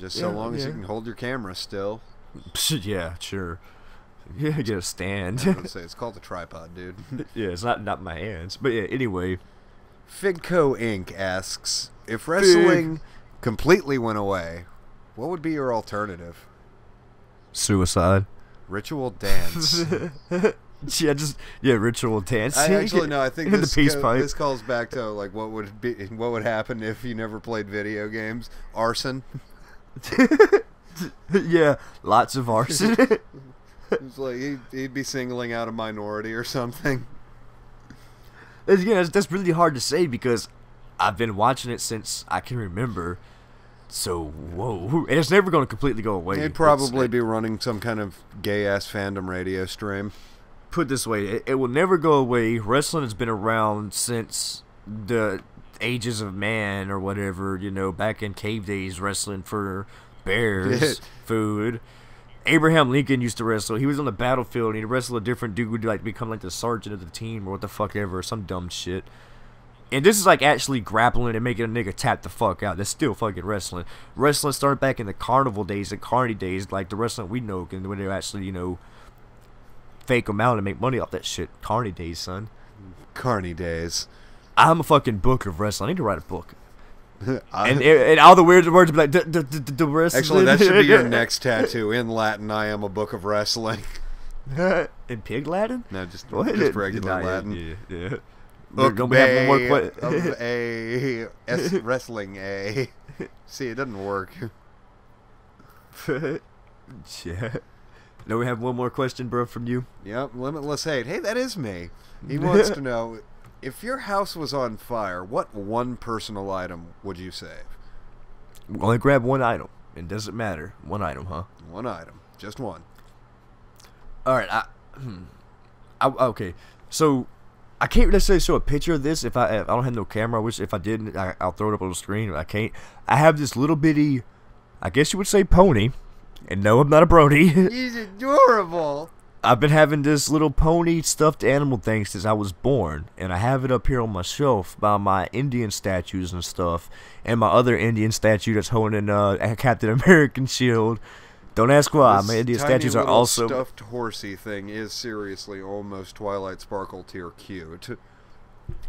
Just so Yeah, long as you can hold your camera still. yeah, sure. Yeah, get a stand. I would say it's called a tripod, dude. yeah, it's not not my hands, but yeah. Anyway, Figco Inc. asks if wrestling completely went away, what would be your alternative? suicide. Ritual dance. yeah, just yeah, ritual dance. I actually no. I think In the this, peace this calls back to like what would be what would happen if you never played video games. Arson. yeah, lots of arson. It's like he'd, he'd be singling out a minority or something. It's- yeah, that's really hard to say because I've been watching it since I can remember. So whoa, and it's never going to completely go away. It's- probably be running some kind of gay ass fandom radio stream. put this way, it, it will never go away. Wrestling has been around since the ages of man or whatever, you know, back in cave days wrestling for bears, food. Abraham Lincoln used to wrestle. He was on the battlefield and he'd wrestle a different dude like become like the sergeant of the team or what the fuck ever, some dumb shit. And this is like actually grappling and making a nigga tap the fuck out. That's still fucking wrestling. Wrestling started back in the carnival days, the carny days, like the wrestling we know, and when they actually, you know, fake them out and make money off that shit. Carney days, son. Carney days. I'm a fucking book of wrestling. I need to write a book. I- And, and all the weird words be like, "D- d- d- d- the wrestling. Actually, that should be your next tattoo. In Latin, I am a book of wrestling. In pig Latin? No, just, What? just regular Latin. Yeah, yeah. Look, gonna have one more of a S wrestling a. See, it doesn't work. yeah. Now we have one more question, bro, from you. Yep, limitless hate. Hey, that is me. He wants to know if your house was on fire, what one personal item would you save? Only grab one item. It doesn't matter. One item, huh? One item, just one. All right. I. I, okay. So I can't necessarily show a picture of this if I if I don't have no camera. I wish if I didn't, I, I'll throw it up on the screen. I can't. I have this little bitty, I guess you would say pony. And no, I'm not a Brony. He's adorable. I've been having this little pony stuffed animal thing since I was born, and I have it up here on my shelf by my Indian statues and stuff, and my other Indian statue that's holding uh, a Captain American shield. Don't ask why. This my statues are also stuffed horsey thing is seriously almost Twilight Sparkle tier cute.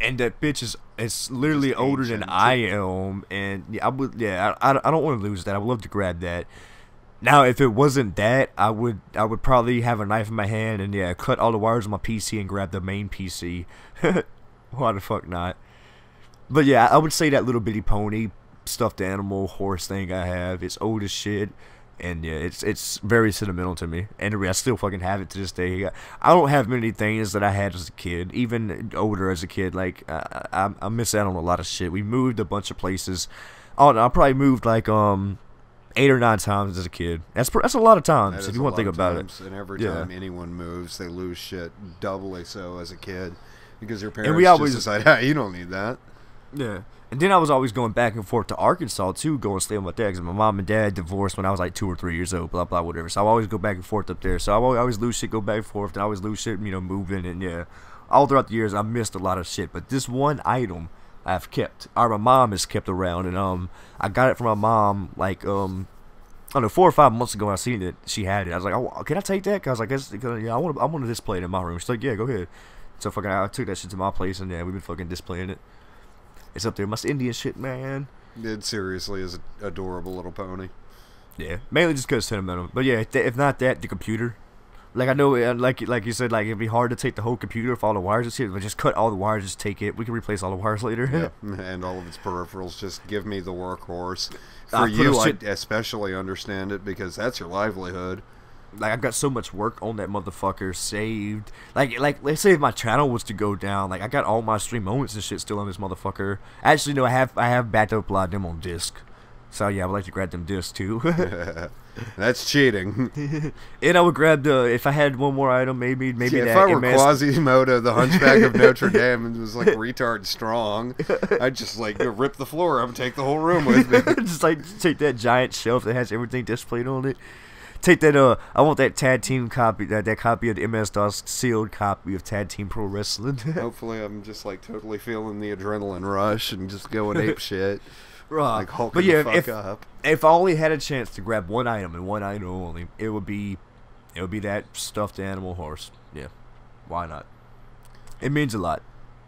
and that bitch is it's literally Just older than. I am, and yeah, I would yeah, I, I, I don't want to lose that. I would love to grab that. Now, if it wasn't that, I would I would probably have a knife in my hand and yeah, cut all the wires on my PC and grab the main PC. Why the fuck not? But yeah, I would say that little bitty pony stuffed animal horse thing I have. It's old as shit. And yeah, it's it's very sentimental to me, and I still fucking have it to this day. I don't have many things that I had as a kid, even older as a kid. Like I, I, I miss out on a lot of shit. We moved a bunch of places. Oh, I probably moved like um eight or nine times as a kid. That's that's a lot of times if you want to think about times, And every Yeah. time anyone moves, they lose shit doubly so as a kid because your parents And we just always- decide, "Hey, you don't need that." Yeah. And then I was always going back and forth to Arkansas too, going to stay with my dad because my mom and dad divorced when I was like two or three years old. Blah blah whatever. So I always go back and forth up there. So I always, always lose shit, go back and forth, and I always lose shit, you know, moving and yeah. All throughout the years, I missed a lot of shit, but this one item I've kept, or my mom has kept around, and um, I got it from my mom like um I don't know, four or five months ago, I seen it. She had it. I was like, oh, can I take that? Cause I guess, cause, yeah, I want to, I want to display it in my room. She's like, yeah, go ahead. So fucking, I took that shit to my place, and yeah, we've been fucking displaying it. It's up there, Must Indian shit, man. It seriously is an adorable little pony. Yeah, mainly just cause sentimental. But yeah, if, if not that, the computer. Like I know, uh, like like you said, like it'd be hard to take the whole computer if all the wires and shit. But just cut all the wires, just take it. We can replace all the wires later. Yeah, and all of its peripherals. Just give me the workhorse. For put you, I especially understand it because that's your livelihood. Like I got so much work on that motherfucker saved. Like like let's say if my channel was to go down, like I got all my stream moments and shit still on this motherfucker. Actually no, I have I have backed up a lot of them on disc. So yeah, I would like to grab them discs too. That's cheating. and I would grab the if I had one more item, maybe maybe if that I were MS Quasimodo, the Hunchback of Notre Dame, and was like retard strong, I'd just like rip the floor up and take the whole room with me. just like take that giant shelf that has everything displayed on it. Take that uh I want that tag team copy that that copy of the MS DOS sealed copy of Tag Team Pro Wrestling. Hopefully, I'm just like totally feeling the adrenaline rush and just going ape shit, Right. like hulking but yeah, the fuck if, up. if I only had a chance to grab one item and one item only, it would be it would be that stuffed animal horse. Yeah. Why not? It means a lot.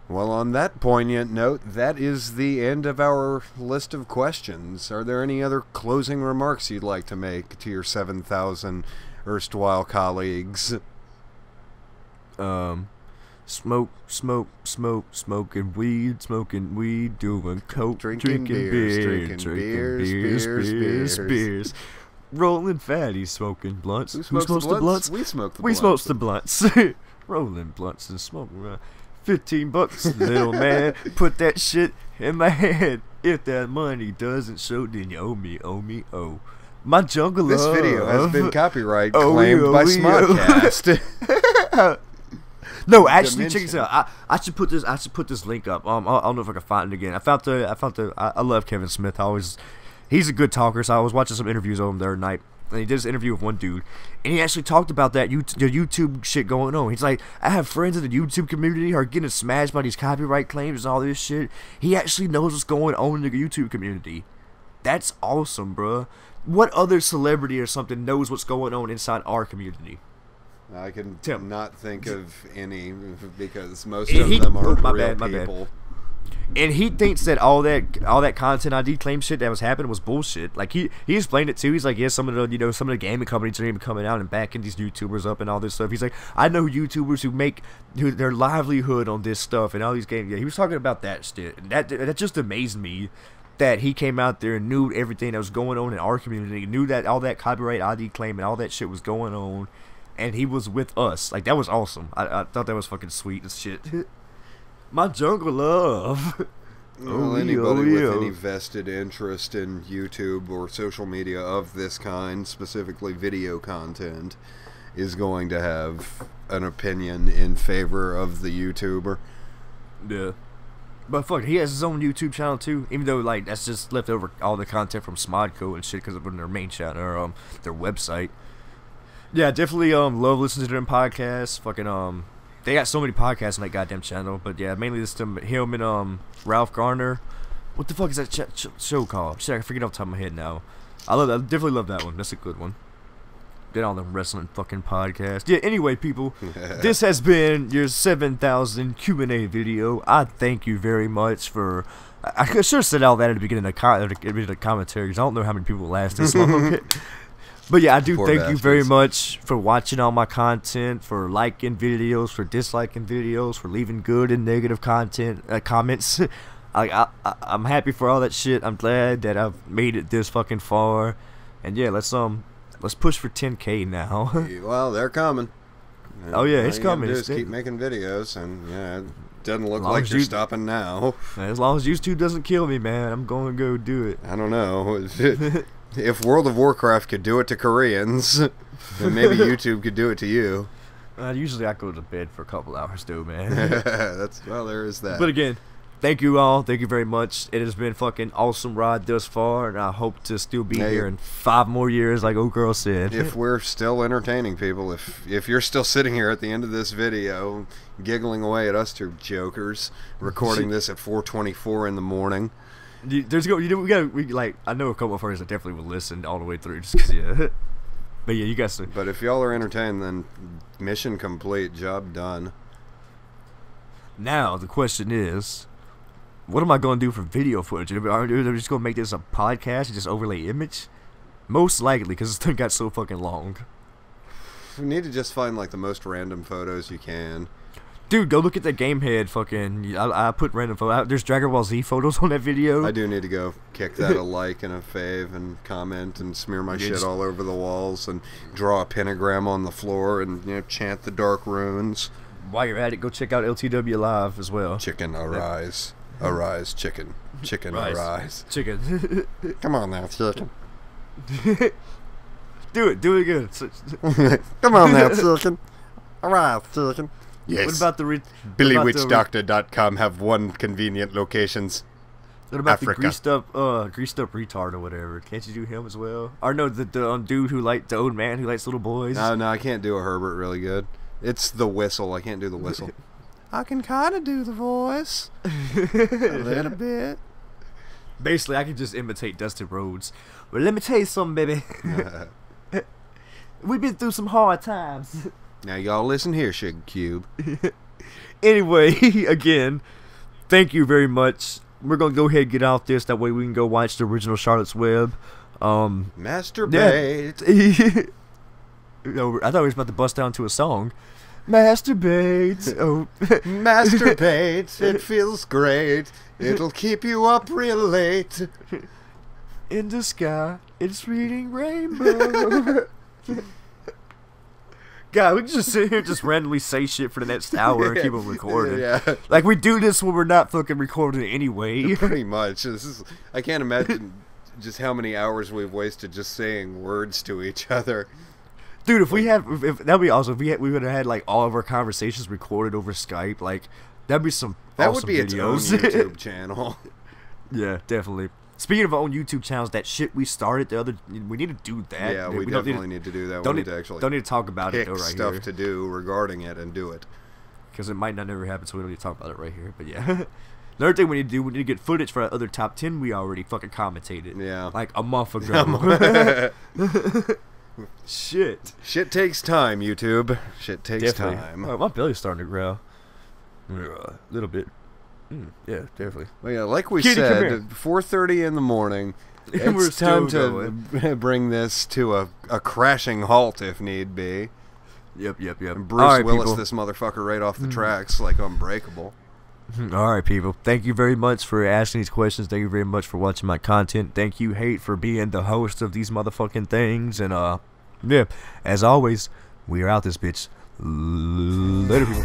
Well, on that poignant note, that is the end of our list of questions. Are there any other closing remarks you'd like to make to your 7,000 erstwhile colleagues? Um smoke, smoke, smoke, smoking weed, smoking weed, doing coke, Drinking drinking, beers, beer, drinking beers, beers, beers, beers. Rolling fatty, smoking blunts. Who smokes, the, blunts? We smoke the we blunts. smokes the blunts. Rolling blunts and smoking around. Fifteen bucks, little man. Put that shit in my hand. If that money doesn't show, then you owe me, owe me, oh. My jungle This video has been copyright Oh, claimed oh, by oh. Smodcast. No, actually, check this out. I, I should put this. I should put this link up. Um, I, I don't know if I can find it again. I found the. I found the. I, I love Kevin Smith. I always, he's a good talker. So I was watching some interviews of him the other night, and he did this interview with one dude, and he actually talked about that you the YouTube shit going on. He's like, I have friends in the YouTube community who are getting smashed by these copyright claims and all this shit. He actually knows what's going on in the YouTube community. That's awesome, bruh. What other celebrity or something knows what's going on inside our community? I can Tim. not think of any because most of he- them are oh, real bad. people. And he thinks that all that all that content ID claim shit that was happening was bullshit. Like he he explained it too. He's like, yeah, some of the you know some of the gaming companies are even coming out and backing these YouTubers up and all this stuff. He's like, I know YouTubers who make who, their livelihood on this stuff and all these games. Yeah, he was talking about that shit. That that just amazed me that he came out there and knew everything that was going on in our community, knew that all that copyright ID claim and all that shit was going on, and he was with us. Like that was awesome. I, I thought that was fucking sweet as shit. My jungle love. Well, Oh, anybody with any vested interest in YouTube or social media of this kind, specifically video content, is going to have an opinion in favor of the YouTuber. Yeah. But fuck, he has his own YouTube channel too. Even though like that's just left over all the content from Smodco and shit because of their main channel or um their website. Yeah, definitely um love listening to them podcasts. Fucking um, they got so many podcasts on that goddamn channel. But yeah, mainly this to him and um Ralph Garman. What the fuck is that ch- ch- show called? Shit, I forget off the top of my head now. I love, I definitely love that one. That's a good one. Get on the wrestling fucking podcast. Yeah. Anyway, people, this has been your 7,000 Q&A video. I thank you very much for... I, I should have said all that at the beginning of the, at the beginning of the commentary 'cause I don't know how many people last this long. but yeah, I do Poor thank you very much for watching all my content, for liking videos, for disliking videos, for leaving good and negative content uh, comments. I, I, I'm happy for all that shit. I'm glad that I've made it this fucking far. And yeah, let's um let's push for 10k now. well, they're coming. Oh, yeah, All it's coming. Do It's is keep making videos, and yeah, it doesn't look like you're you- stopping now. as long as YouTube doesn't kill me, man, I'm going to go do it. I don't know. if World of Warcraft could do it to Koreans, then maybe YouTube could do it to you. Uh, usually I go to bed for a couple hours though, man. That's well, there is that. but again, thank you all. Thank you very much. It has been fucking awesome ride thus far, and I hope to still be Hey. here in five more years, like old girl said. if we're still entertaining people, if if you're still sitting here at the end of this video, giggling away at us two jokers, recording this at 4:24 in the morning, You- There's go. You know, we got. We like. I know a couple of friends that definitely will listen all the way through, just 'cause, yeah. But yeah, you guys. but if y'all are entertained, then mission complete, job done. Now the question is, what am I going to do for video footage? Are are they just going to make this a podcast and just overlay image? Most likely, because this thing got so fucking long. We need to just find like the most random photos you can. Dude, go look at that Gamehead fucking. I, I put random photo. There's Dragon Ball Z photos on that video. I do need to go kick that a like and a fave and comment and smear my Yeah, shit just- all over the walls and draw a pentagram on the floor and you know chant the dark runes. While you're at it, go check out LTW Live as well. Chicken arise, arise, chicken, chicken Rise. arise. Chicken. Come on now, chicken. do it. Do it again. Come on now, chicken. Arise, chicken. Yes. What about the re- what about the BillyWitchDoctor.com have one convenient locations. What about Africa. the greased up, uh, greased up retard or whatever? Can't you do him as well? Or no, the the um, dude who like the old man who likes little boys. No, no, I can't do a Herbert really good. It's the whistle. I can't do the whistle. I can kind of do the voice a little bit. Basically, I can just imitate Dustin Rhodes. But let me tell you something, baby. We've been through some hard times. Now y'all listen here, Shig Cube. anyway, again, thank you very much. We're gonna go ahead and get out this. That way we can go watch the original Charlotte's Web. Um, Masturbate. no, I thought we was about to bust down to a song. Masturbate. Oh, Masturbate. it feels great. It'll keep you up real late. in the sky, it's reading rainbow. God, we can just sit here and just randomly say shit for the next hour and keep it recording. Yeah. Like we do this when we're not fucking recording anyway. Pretty much. This is. I can't imagine just how many hours we've wasted just saying words to each other. Dude, if we had, if, that'd be awesome. If we had, we would have had like all of our conversations recorded over Skype. Like that'd be some. That awesome would be its own. YouTube channel. yeah, definitely. Speaking of our own YouTube channels, that shit we started the other, we need to do that. yeah, we, don't definitely need, need to do that. don't we need, need to actually don't need to talk about it though right stuff here to do regarding it and do it. because it might not never happen. So we don't need to talk about it right here. But yeah. Another thing we need to do, we need to get footage for our other top ten we already fucking commentated. Yeah. Like a month ago. Shit. Shit takes time, YouTube. Shit takes Definitely. time. Oh, my belly's starting to growl. A little bit. Mm, yeah, definitely. Well, yeah, like we Kitty, said, 4:30 in the morning. And we're It's time still to bring this to a, a crashing halt if need be. Yep, yep, yep. And Bruce All right, Willis people. this motherfucker right off the tracks like unbreakable. All right, people. Thank you very much for asking these questions. Thank you very much for watching my content. Thank you, Hate, for being the host of these motherfucking things. And uh, yeah, as always, we are out this bitch. Later, people.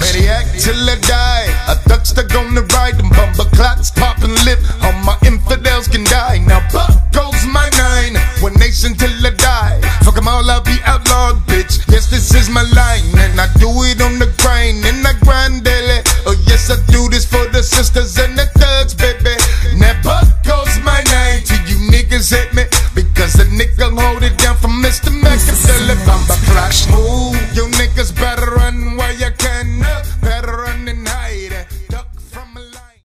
Maniac till I die. A thug stuck on the ride them bumper clocks popping lip. All my infidels can die. Now, buck goes my nine. One nation till I die. Fuck them all, I'll be outlawed, bitch. Yes, this is my line. And I do it on the grind. And I grind daily. Oh, yes, I do this for the sisters and the thugs, baby. Now, buck goes my nine. till you niggas hit me. Because the nigga hold it down for Mr still about to flash move. You niggas better run while you can.